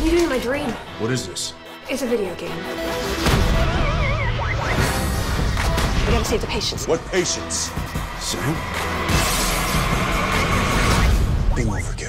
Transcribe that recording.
What are you doing in my dream. What is this? It's a video game. We gotta save the patients. What patients? Sam? Game over.